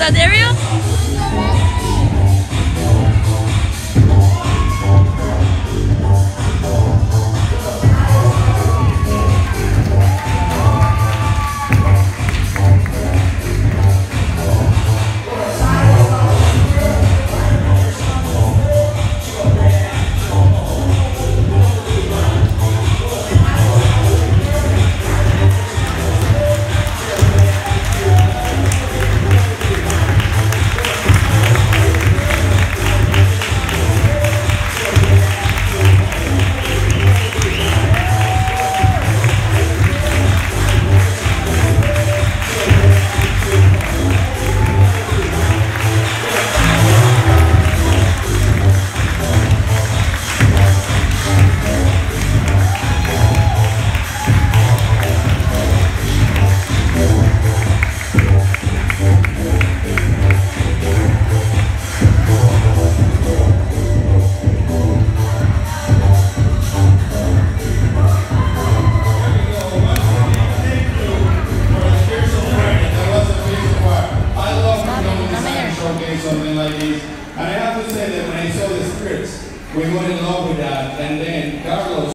Is that Ariel? Something like this. And I have to say that when I saw the scripts, we got in love with that. And then Carlos